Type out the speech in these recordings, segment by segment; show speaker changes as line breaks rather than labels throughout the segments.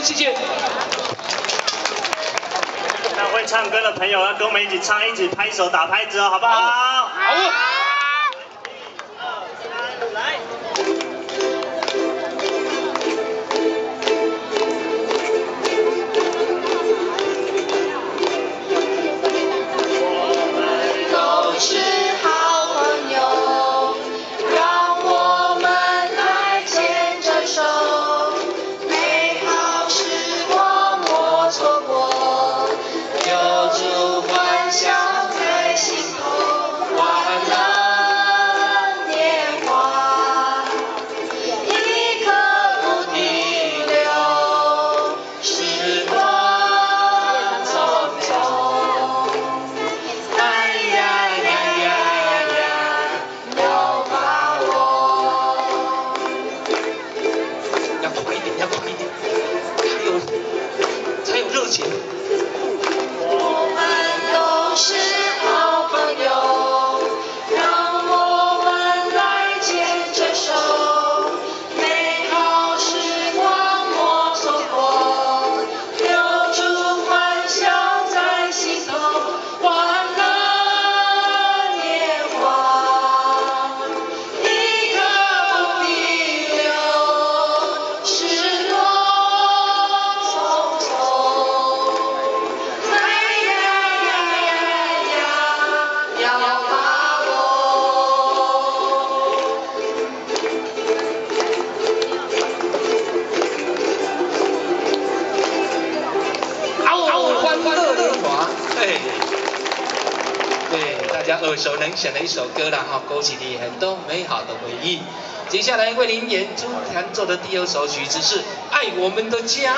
谢谢。
那会唱歌的朋友要跟我们一起唱，一起拍手打拍子哦，好不好？好。
家耳熟能详的一首歌了哈，勾起你很多美好的回忆。接下来为您演出弹奏的第二首曲子是《爱我们的家》。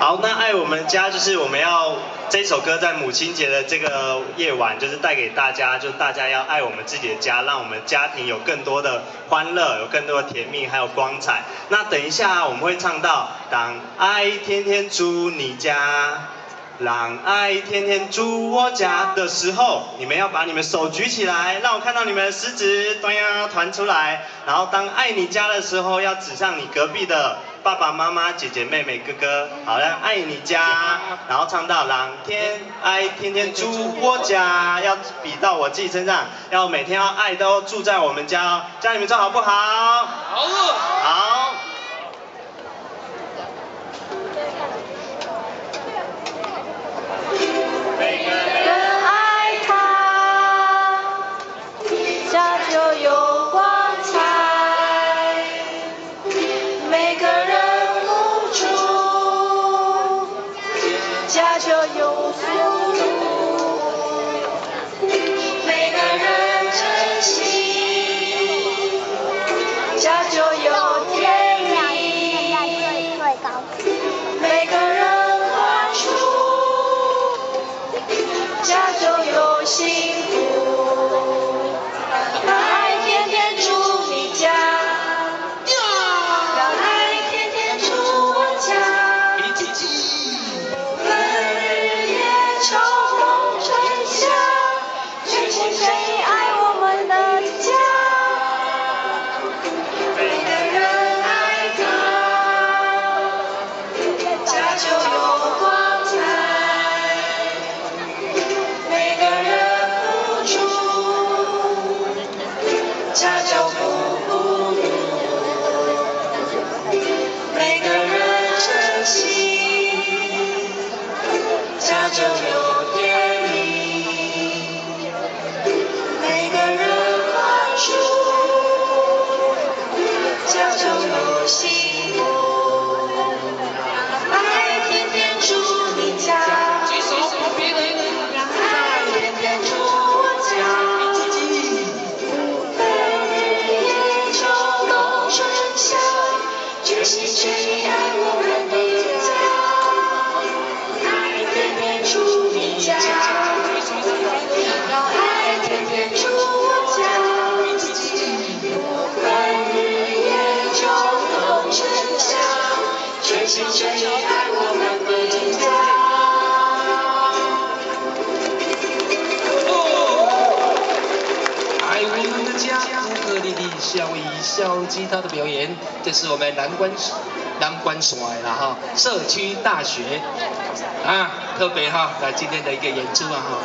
好，那《爱我们家》就是我们要这首歌在母亲节的这个夜晚，就是带给大家，就大家要爱我们自己的家，让我们家庭有更多的欢乐，有更多的甜蜜，还有光彩。那等一下我们会唱到，当爱天天住你家。让爱天天住我家的时候，你们要把你们手举起来，让我看到你们的食指，端呀团出来。然后当爱你家的时候，要指向你隔壁的爸爸妈妈、姐姐、妹妹、哥哥。好，让爱你家，然后唱到让天爱天天住我家，要比到我自己身上，要每天要爱都住在我们家，叫你们唱好不？好。
好。
家就有出路每个人珍惜家就有甜蜜每个人付出家就有幸福。
小吉他的表演，这是我们南关南关山的哈，社区大学啊，特别哈来今天的一个演出啊哈。